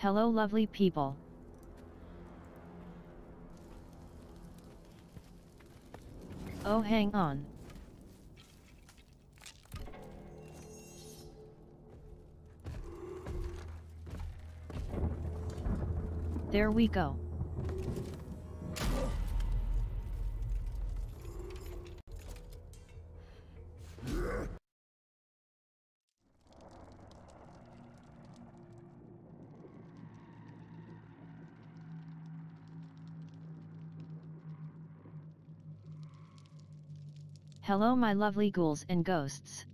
Hello lovely people. Oh hang on. There we go. Hello my lovely ghouls and ghosts.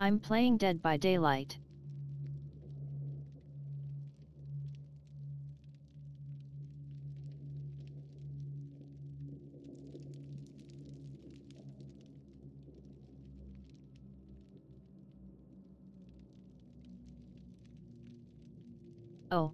I'm playing Dead by Daylight. Oh.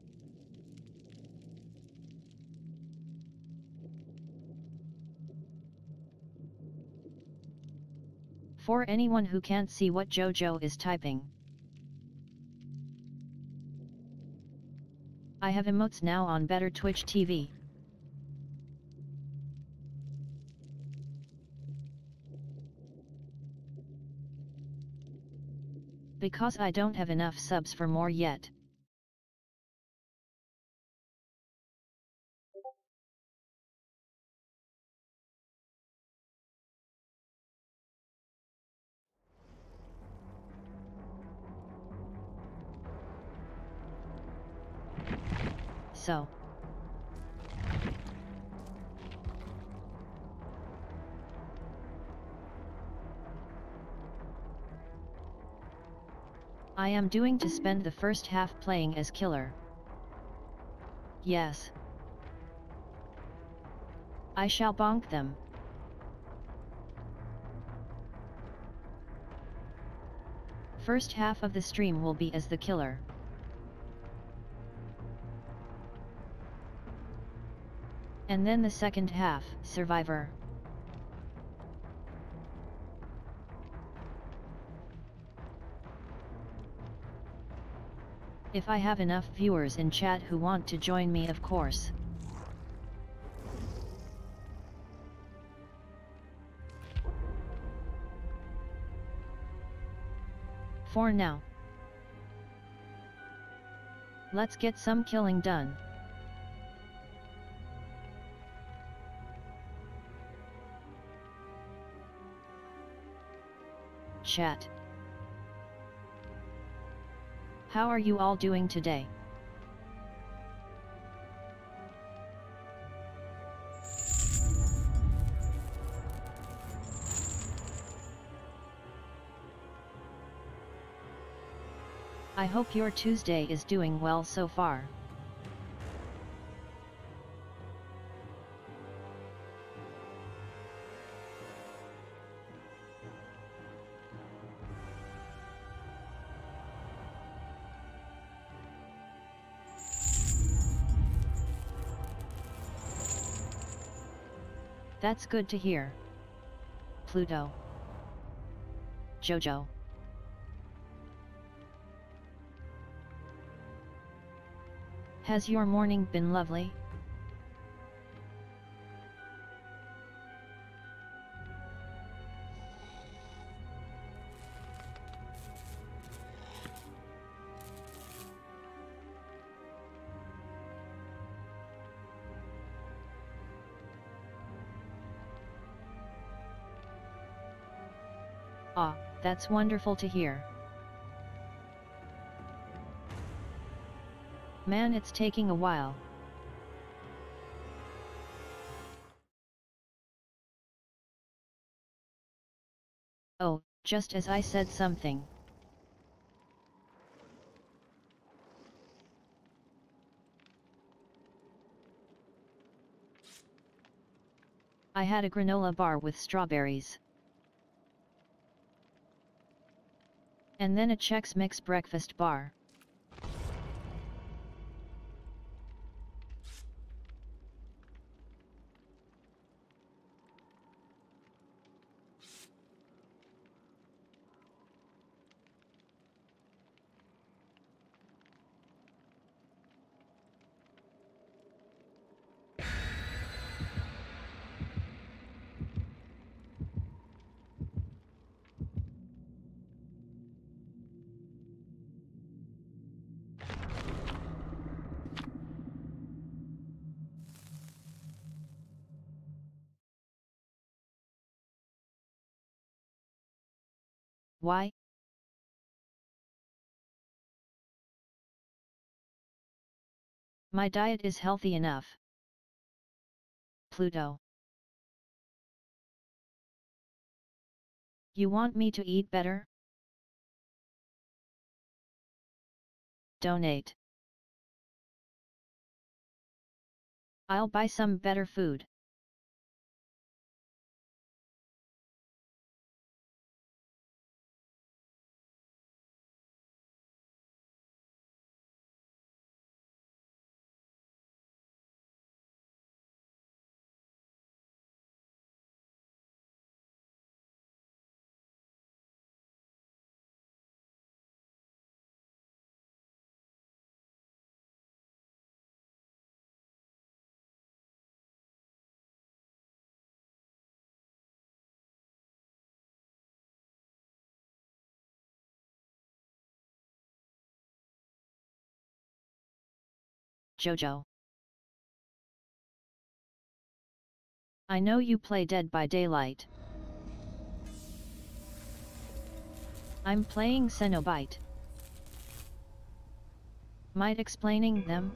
For anyone who can't see what Jojo is typing. I have emotes now on Better Twitch TV. Because I don't have enough subs for more yet. So. I am doing to spend the first half playing as killer. Yes. I shall bonk them. First half of the stream will be as the killer. And then the second half, Survivor. If I have enough viewers in chat who want to join me of course. For now. Let's get some killing done. Chat. How are you all doing today? I hope your Tuesday is doing well so far. That's good to hear. Pluto. Jojo. Has your morning been lovely? That's wonderful to hear. Man it's taking a while. Oh, just as I said something. I had a granola bar with strawberries. And then a Chex Mix breakfast bar. Why? My diet is healthy enough. Pluto. You want me to eat better? Donate. I'll buy some better food. Jojo. I know you play Dead by Daylight. I'm playing Cenobite. Might explaining them?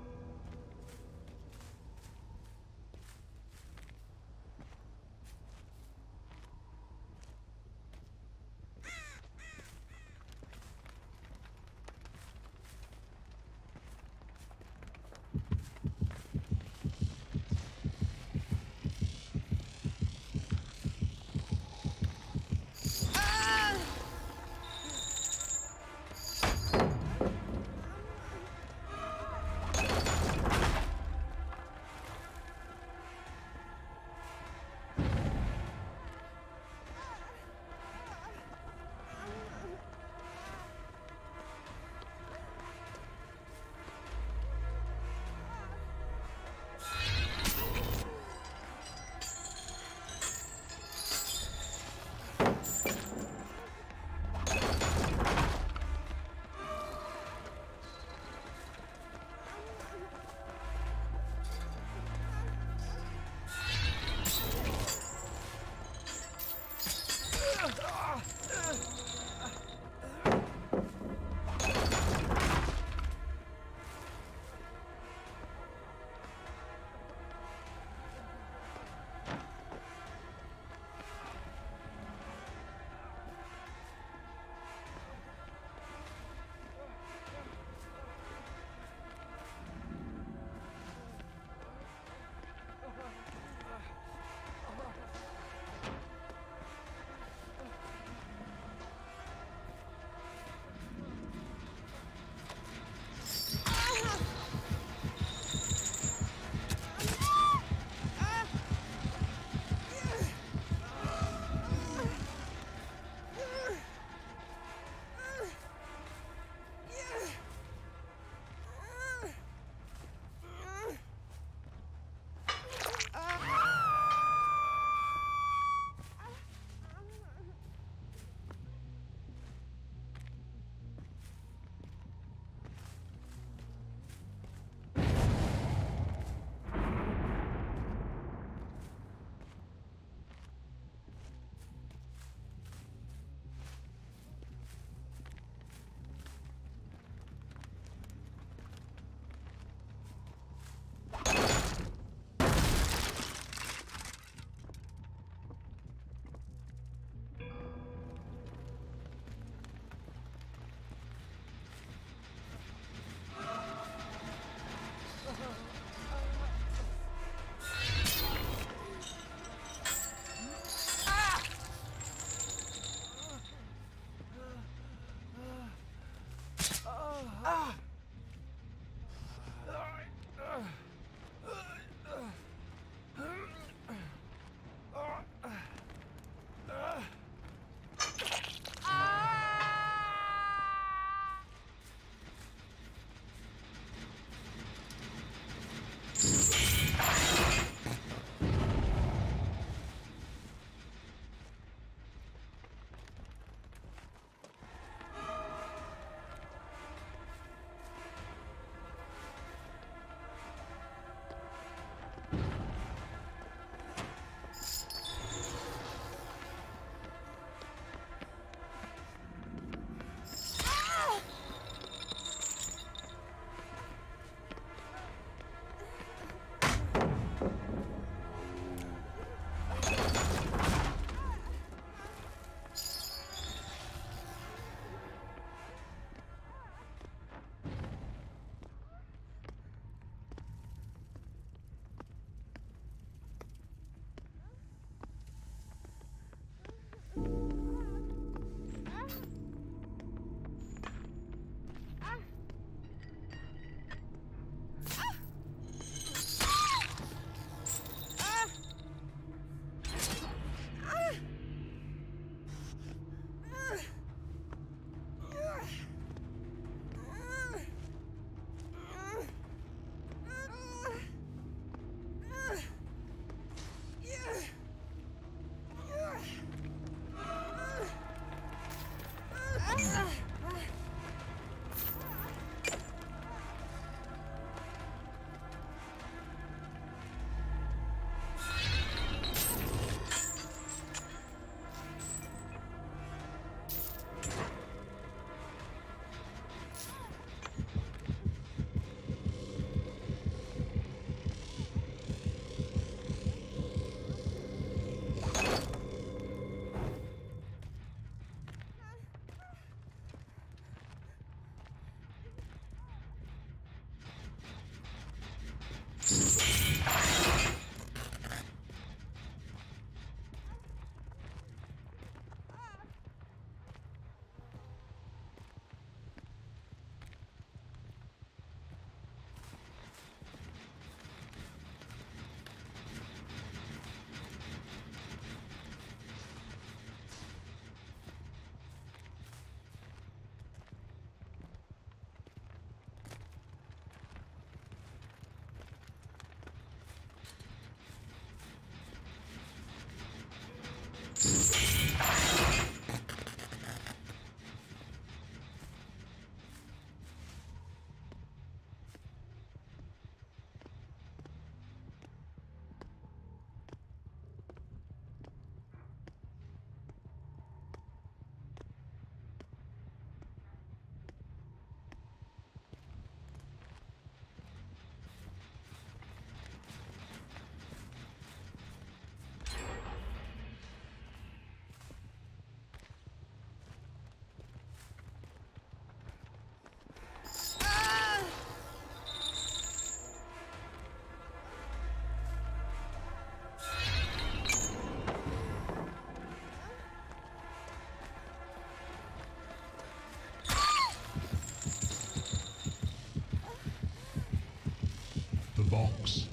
Box.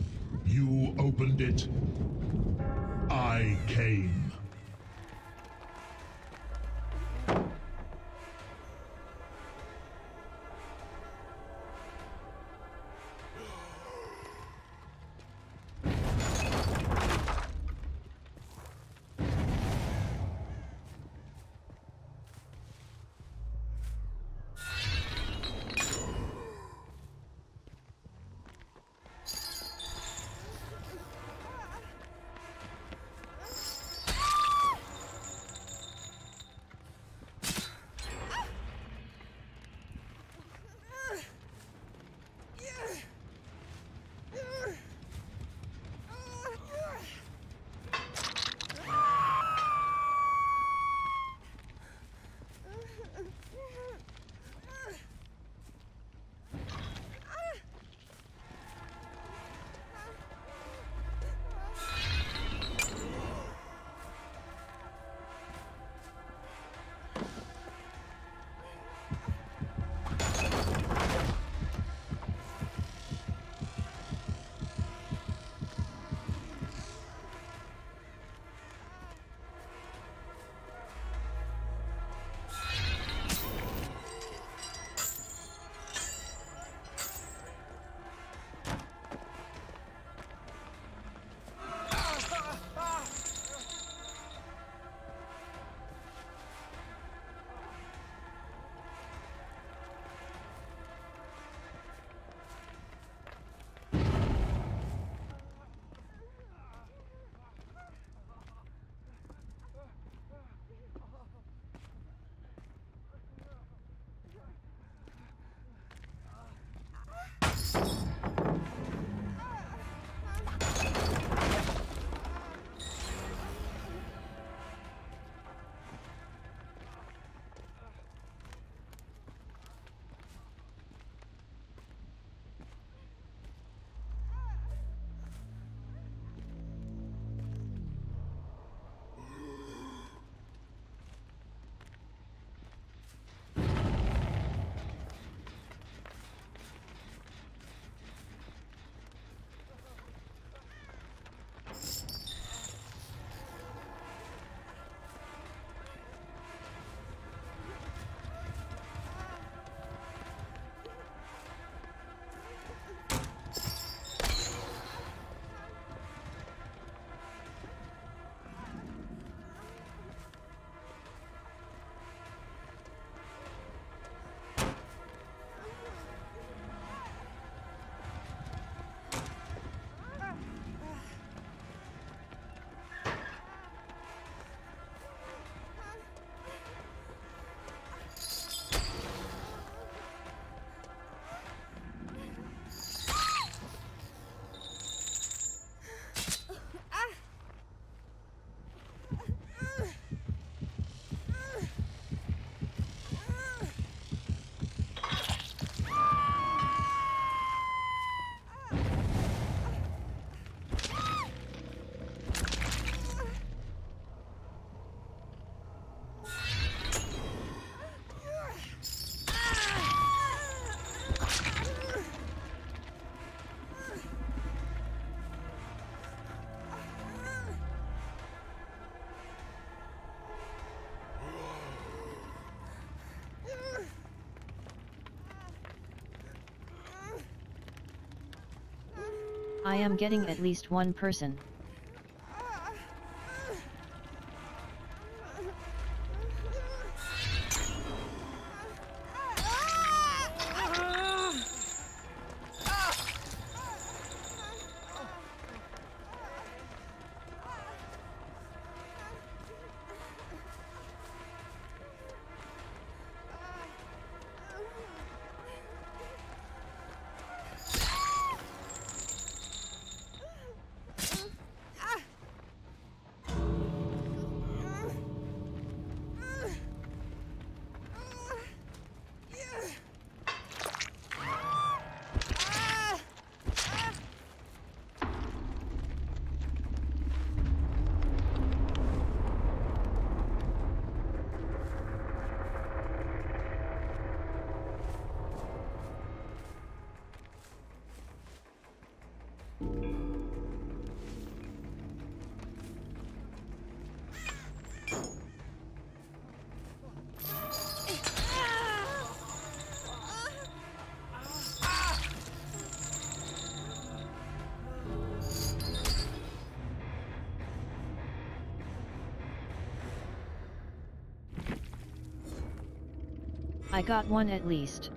You opened it. I came. I am getting at least one person. I got one at least.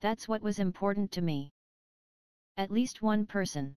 That's what was important to me. At least one person.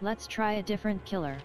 Let's try a different killer.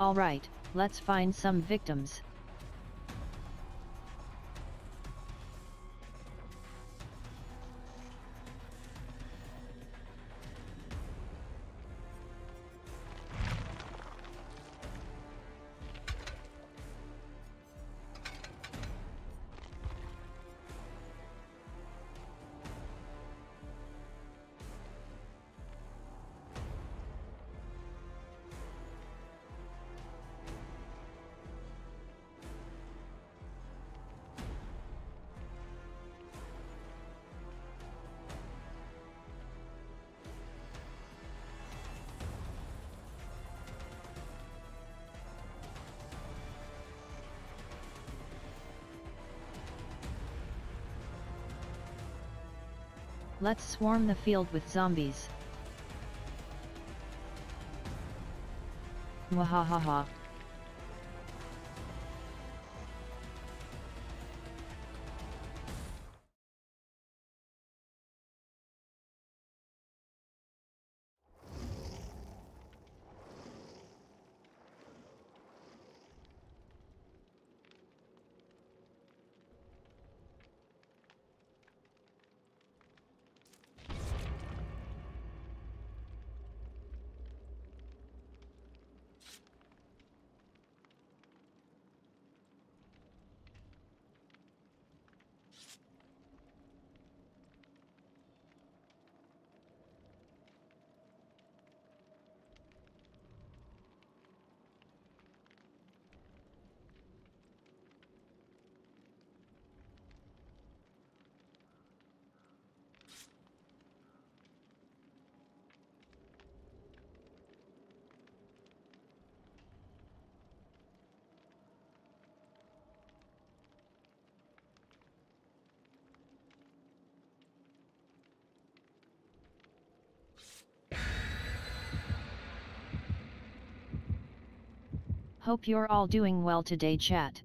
Alright, let's find some victims. Let's swarm the field with zombies. Mwahahaha. Hope you're all doing well today chat.